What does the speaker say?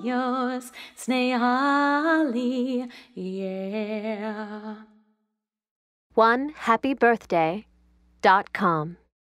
años, Sneali, yeah. One happy birthday dot com.